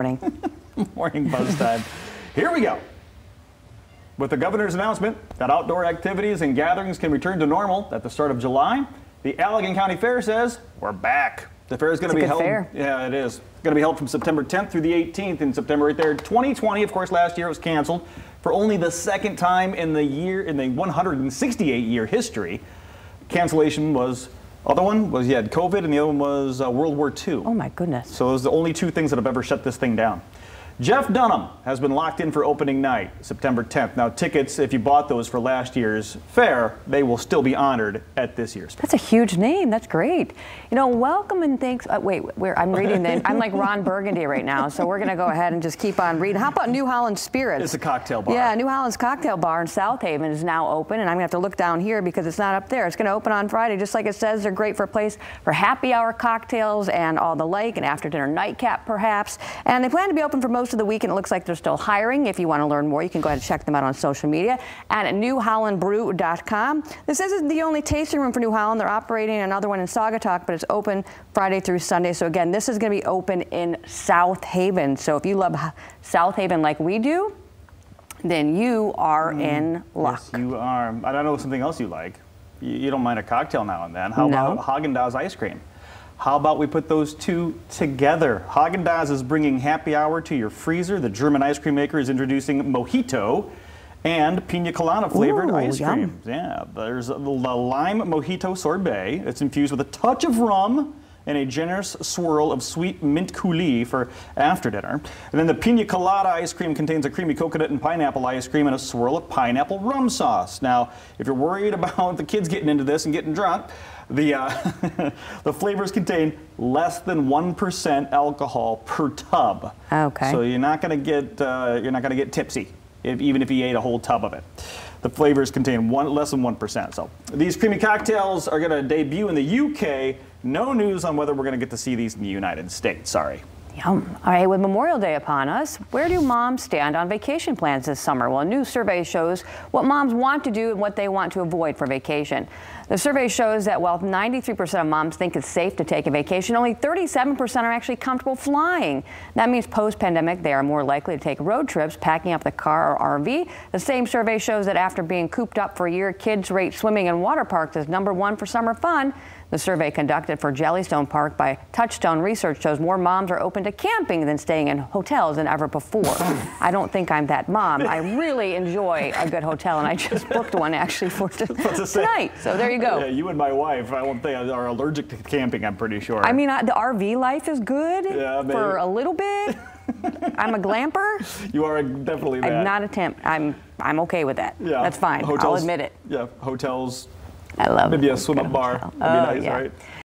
Morning. Morning buzz time. Here we go. With the governor's announcement that outdoor activities and gatherings can return to normal at the start of July, the Allegan County Fair says we're back. The fair is going to be held. fair. Yeah, it is. Going to be held from September 10th through the 18th in September right there. 2020, of course, last year it was canceled for only the second time in the year in the 168 year history. Cancellation was other one was you had COVID and the other one was uh, World War II. Oh my goodness. So those are the only two things that have ever shut this thing down. Jeff Dunham has been locked in for opening night, September 10th. Now, tickets, if you bought those for last year's fair, they will still be honored at this year's fair. That's a huge name. That's great. You know, welcome and thanks. Uh, wait, where I'm reading the. I'm like Ron Burgundy right now, so we're going to go ahead and just keep on reading. How about New Holland Spirits? It's a cocktail bar. Yeah, New Holland's Cocktail Bar in South Haven is now open, and I'm going to have to look down here because it's not up there. It's going to open on Friday, just like it says. They're great for a place for happy hour cocktails and all the like, and after dinner nightcap perhaps. And they plan to be open for most of the week, and it looks like they're still hiring. If you want to learn more, you can go ahead and check them out on social media and at newhollandbrew.com. This isn't the only tasting room for New Holland. They're operating another one in Saugatuck, but it's open Friday through Sunday. So again, this is going to be open in South Haven. So if you love South Haven like we do, then you are mm, in luck. Yes, you are. I don't know something else you like. You, you don't mind a cocktail now and then. How No. about Haagen-Dazs ice cream? How about we put those two together? Haagen-Dazs is bringing happy hour to your freezer. The German ice cream maker is introducing mojito and pina colada flavored Ooh, ice yum. cream. Yeah, there's the lime mojito sorbet. It's infused with a touch of rum and a generous swirl of sweet mint coulis for after dinner. And then the pina colada ice cream contains a creamy coconut and pineapple ice cream and a swirl of pineapple rum sauce. Now, if you're worried about the kids getting into this and getting drunk, the, uh, the flavors contain less than 1% alcohol per tub. Okay. So you're not going to get uh, you're not going to get tipsy if, even if you ate a whole tub of it. The flavors contain one less than one percent. So these creamy cocktails are going to debut in the UK. No news on whether we're going to get to see these in the United States. Sorry. Yum. All right, with Memorial Day upon us, where do moms stand on vacation plans this summer? Well, a new survey shows what moms want to do and what they want to avoid for vacation. The survey shows that while 93% of moms think it's safe to take a vacation, only 37% are actually comfortable flying. That means post-pandemic, they are more likely to take road trips, packing up the car or RV. The same survey shows that after being cooped up for a year, kids rate swimming in water parks as number one for summer fun. The survey conducted for Jellystone Park by Touchstone Research shows more moms are open to camping than staying in hotels than ever before. I don't think I'm that mom. I really enjoy a good hotel, and I just booked one actually for say. tonight. So there you go. Yeah, you and my wife, I won't think, are allergic to camping. I'm pretty sure. I mean, the RV life is good Yeah, for a little bit. I'm a glamper. you are definitely that. I'm not a temp. I'm I'm okay with that. Yeah. That's fine. Hotels, I'll admit it. Yeah, hotels. I love Maybe a swim up bar. hotel. That'd be Oh, nice, yeah. right?